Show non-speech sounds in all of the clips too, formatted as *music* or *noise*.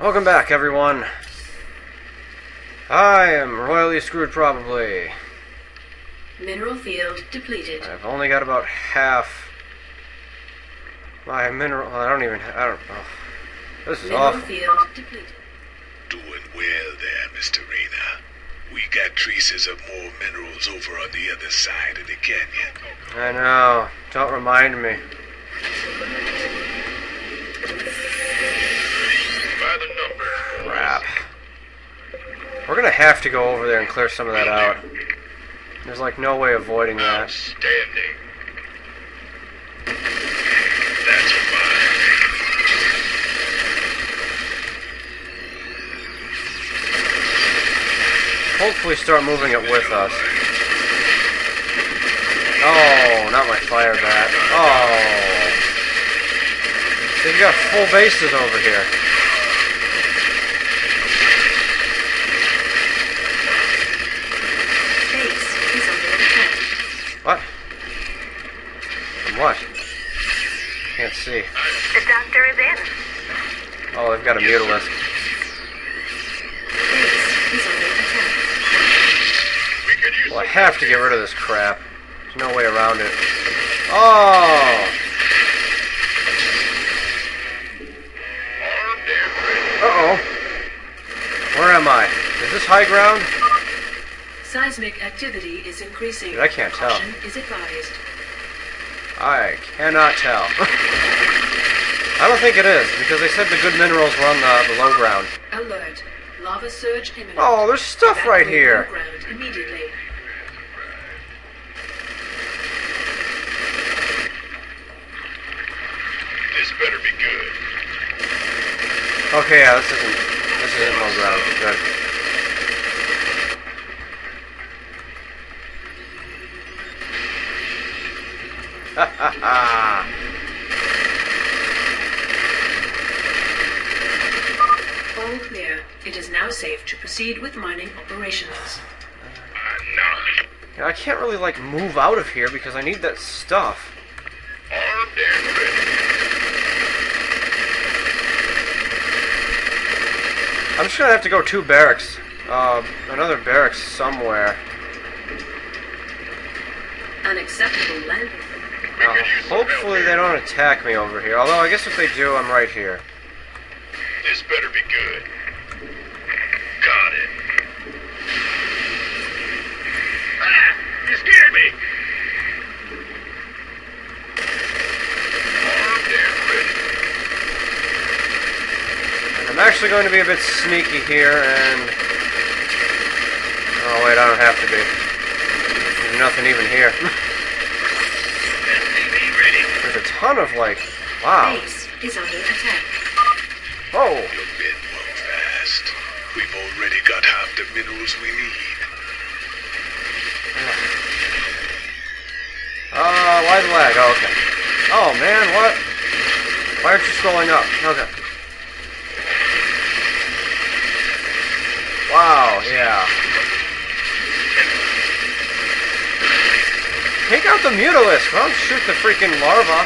Welcome back, everyone. I am royally screwed, probably. Mineral field depleted. I've only got about half my mineral. I don't even. I don't. Oh, this is Mineral awful. field depleted. Doing well there, Mr. Raynor. We got traces of more minerals over on the other side of the canyon. I know. Don't remind me. Have to go over there and clear some of that out. There's like no way avoiding that. Outstanding. That's fine. Hopefully, start moving it with us. Oh, not my fire bat. Oh. They've got full bases over here. Base is under attack. What? From what? Can't see. The doctor is in. Oh, they've got a mutalisk. Base is under attack. We could use Well, I have to get rid of this crap. There's no way around it. Oh! armed and ready. Uh-oh. Where am I? Is this high ground? Seismic activity is increasing. Dude, I can't tell. Caution is advised. I cannot tell. *laughs* I don't think it is, because they said the good minerals were on the, the low ground. Alert. Lava surge imminent. Oh, there's stuff right here. low ground immediately. This better be good. Okay, yeah, this isn't this isn't low ground. Good. Ha ha ha! All clear. It is now safe to proceed with mining operations. I can't really like move out of here because I need that stuff. Armed and ready. I'm just gonna have to go two barracks. Uh, another barracks somewhere. Unacceptable land. Now, hopefully they don't attack me over here. Although I guess if they do, I'm right here. This better be good. Got it. Ah! You scared me! Armed and ready. And I'm actually going to be a bit sneaky here and... Oh wait, I don't have to be. There's nothing even here. *laughs* There's a ton of like... Wow. Base is under attack. Oh! You're bit one fast. We've already got half the minerals we need. Uh, why the lag? Oh, okay. Oh man, what? Why aren't you scrolling up? Okay. Wow, yeah. Take out the mutalisk. Don't shoot the freaking larva.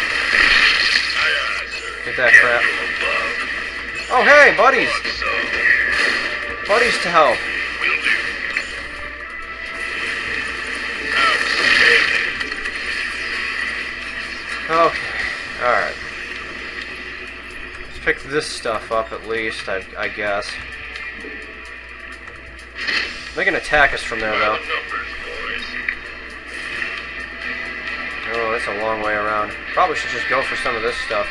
Get that crap. Oh, hey, buddies. Buddies to help. Okay. Alright. Let's pick this stuff up at least, I, I guess. They can attack us from there, though. the numbers, boys. Oh, that's a long way around. Probably should just go for some of this stuff.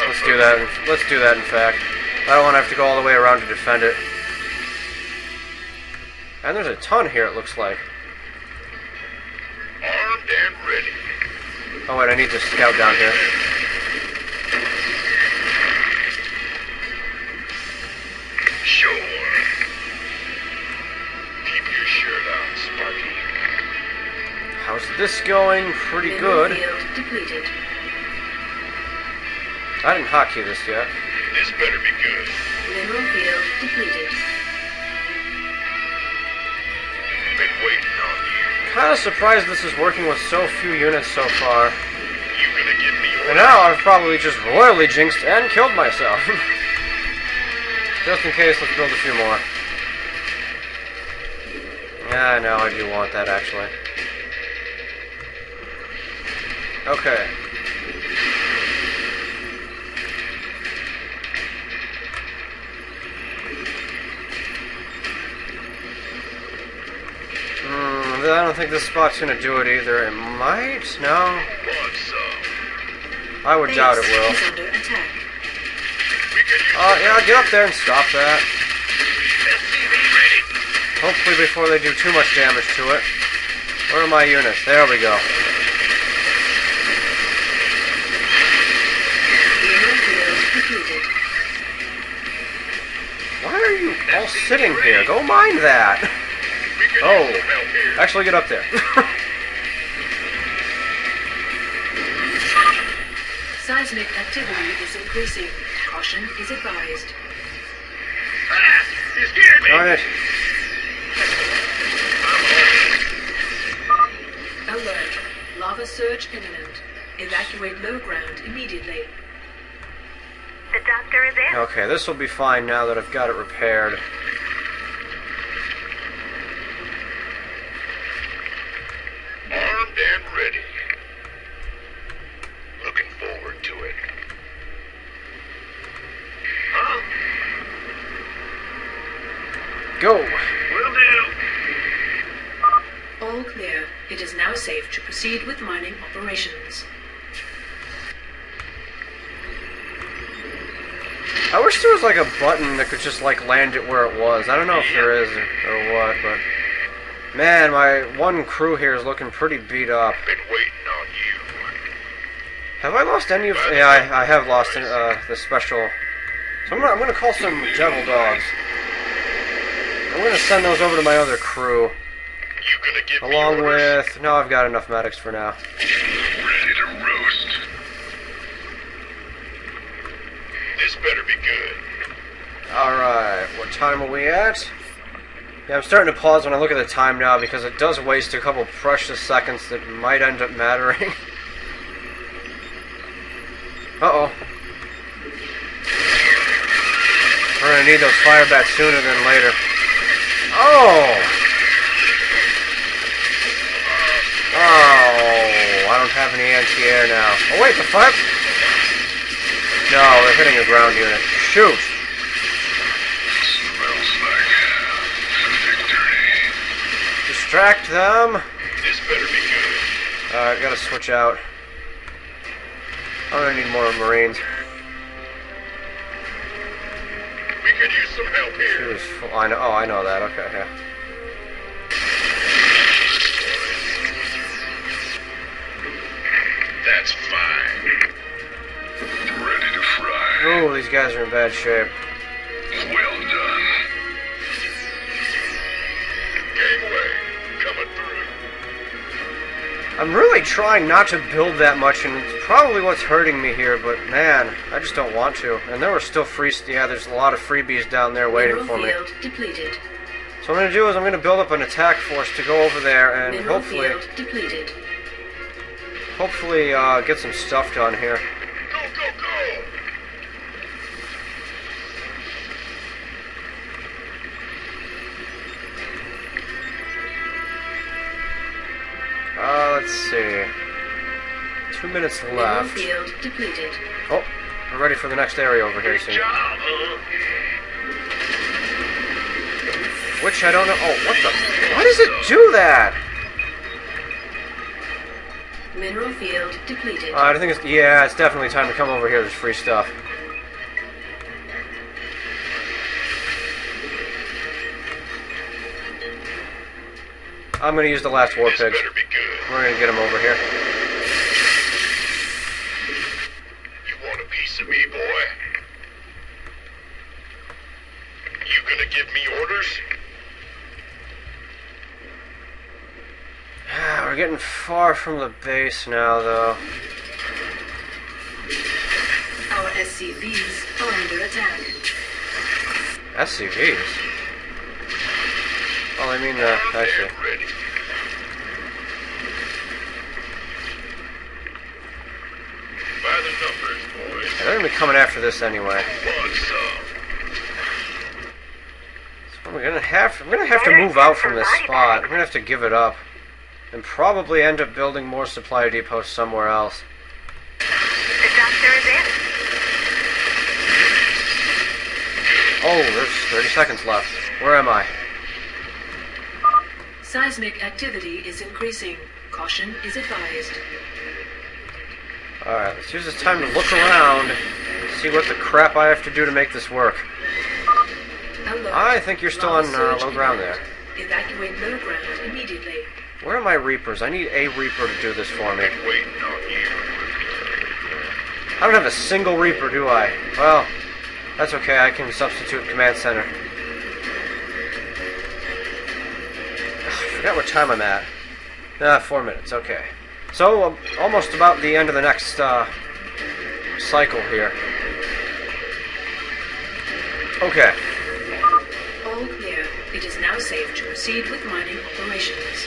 Let's do that. Let's do that, in fact. I don't want to have to go all the way around to defend it. And there's a ton here, it looks like. Armed and ready. Oh, wait, I need to scout down here. This going? Pretty good. I didn't hotkey this yet. This better be good. Mineral field depleted. Been waiting on you. Kind of surprised this is working with so few units so far. You gonna give me And now I've probably just royally jinxed and killed myself. *laughs* Just in case, let's build a few more. Yeah, no, I do want that actually. Okay. Hmm, I don't think this spot's gonna do it either. It might? No? I would doubt it will. is under attack. We could use Uh, yeah, get up there and stop that. Hopefully before they do too much damage to it. Where are my units? There we go. Why are you all sitting here? Go mind that. Oh. use some help here. Actually, get up there. Seismic activity is increasing. Caution is advised. You scared me. Alright. Alert. Lava surge imminent. Evacuate low ground immediately. The doctor is in. Okay, this will be fine now that I've got it repaired. Armed and ready. Looking forward to it. Huh? Go! Will do. All clear. It is now safe to proceed with mining operations. I wish there was like a button that could just like land it where it was. I don't know if there is or, what, but man, my one crew here is looking pretty beat up. Been waiting on you. Have I lost any of? Yeah, I, I have lost uh, the special. So I'm gonna, I'm gonna call some devil dogs. I'm gonna send those over to my other crew, You gonna give along with. No, I've got enough medics for now. *laughs* Ready to roast. This better be good. Alright, what time are we at? Yeah, I'm starting to pause when I look at the time now because it does waste a couple precious seconds that might end up mattering. *laughs* uh oh. We're gonna need those fire bats sooner than later. Oh! Oh, I don't have any anti-air now. Oh wait, the fire... No, they're hitting a ground unit. Shoot! Smells like victory. Distract them. This better be good. Uh, Alright, gotta switch out. I'm gonna need more Marines. We could use some help here. I know. Oh, I know that. Okay, yeah. That's fine. Ready to fry. Oh, these guys are in bad shape. Well done. Gangway, coming through. I'm really trying not to build that much, and it's probably what's hurting me here. But man, I just don't want to. And there were still free. Yeah, there's a lot of freebies down there waiting Mineral for me. field depleted. So what I'm gonna do is I'm gonna build up an attack force to go over there and Mineral hopefully, field depleted. hopefully uh, get some stuff done here. Let's see. Two minutes left. field depleted. Oh, we're ready for the next area over here soon. Which I don't know. Oh, what the? Why does it do that? Mineral field depleted. Uh, I think it's yeah. It's definitely time to come over here. There's free stuff. I'm gonna use the last war This pigs. better be good. We're gonna get him over here. You want a piece of me, boy? You gonna give me orders? We're getting far from the base now, though. Our SCVs are under attack. SCVs. Oh, I mean, uh, I see. And ready. By the numbers, boys. They're gonna be coming after this anyway. Want some? I'm gonna have I'm gonna have to move out from this spot. I'm gonna have to give it up, and probably end up building more supply depots somewhere else. The doctor is in. Oh, there's 30 seconds left. Where am I? Seismic activity is increasing. Caution is advised. Alright, let's use this time to look around, see what the crap I have to do to make this work. Alert. I think you're still on uh, low ground there. Evacuate low ground immediately. Where are my reapers? I need a reaper to do this for me. Waiting on you. I don't have a single reaper, do I? Well, that's okay. I can substitute command center. *sighs* I forgot what time I'm at. Ah, four minutes. Okay. So um, almost about the end of the next uh, cycle here. Okay. All clear. It is now safe to proceed with mining operations.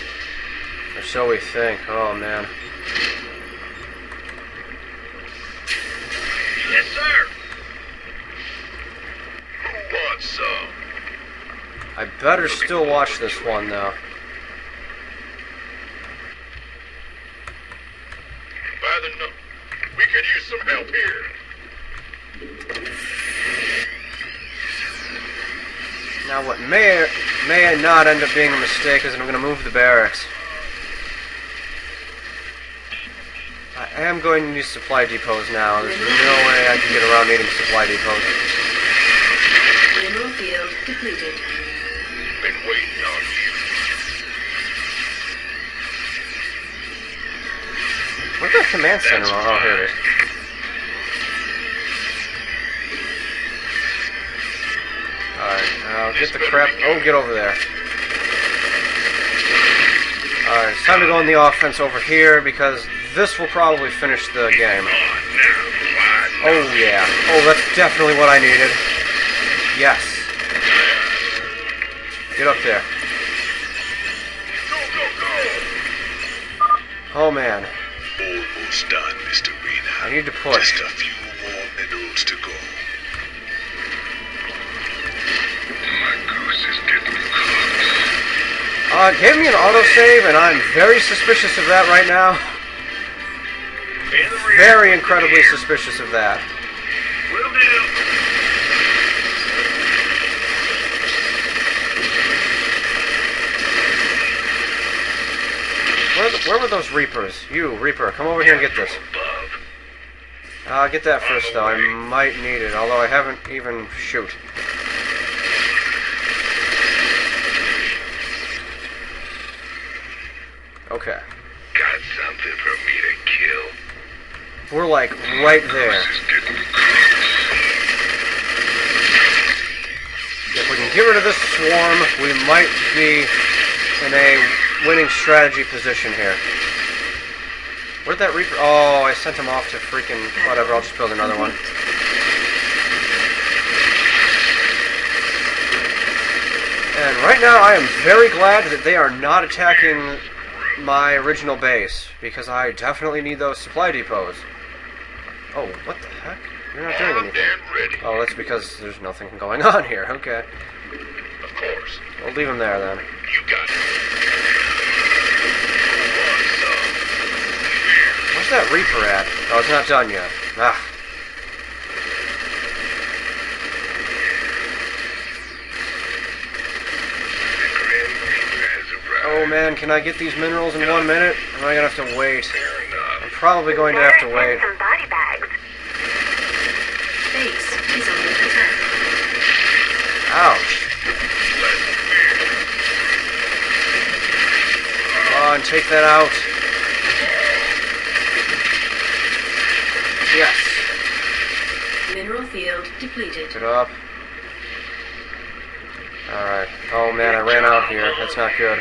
Or so we think. Oh man. Yes, sir. Who wants some? I better still watch this one though. By the no- we could use some help here. Now what may or may not end up being a mistake is that I'm going to move the barracks. I am going to need supply depots now. There's no way I can get around needing supply depots. Mineral field depleted. Been waiting on you. Where's the command center? Oh, here it is. Alright, now get the crap. Oh, get over there. Alright, it's time to go on the offense over here because this will probably finish the game. On now. Why Oh, yeah. Oh, that's definitely what I needed. Yes. Get up there. Go, go, go. Oh, man. Almost done, Mr. Raynor. I need to push. Just a few more minerals to go. Uh, gave me an autosave, and I'm very suspicious of that right now. Very incredibly suspicious of that. Will do. Where, where were those Reapers? You, Reaper, come over here and get this. Above. Uh, get that first, though. I might need it, although I haven't even... Shoot. Okay. Got something for me to kill. We're, like, right there. This is getting cooked. If we can get rid of this swarm, we might be in a winning strategy position here. Where'd that Reaper... Oh, I sent him off to freaking... Whatever, I'll just build another one. And right now, I am very glad that they are not attacking my original base, because I definitely need those supply depots. Oh, what the heck? You're not doing anything. Oh, that's because there's nothing going on here. Okay. Of course. We'll leave him there then. You got it. Want some? Here. Where's that Reaper at? Oh, it's not done yet. Ah. The Grim Reaper has arrived. Oh man, can I get these minerals in one minute? Or am I gonna have to wait? I'm probably going to have to wait. Some body bags. Base is under attack. Ouch. Let's. Come on, take that out. Yes. Mineral field depleted. Get up. Alright. Oh man, I ran out here. That's not good.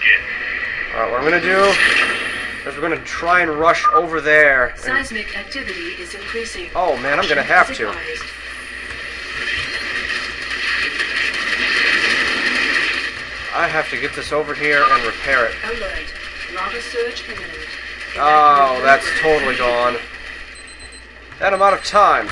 Well, butter my biscuit. Alright, what I'm gonna do is we're gonna try and rush over there. and- Seismic activity is increasing. Oh, man, I'm gonna have to. I have to get this over here and repair it. Lava surge. Oh, that's totally gone. That amount of time.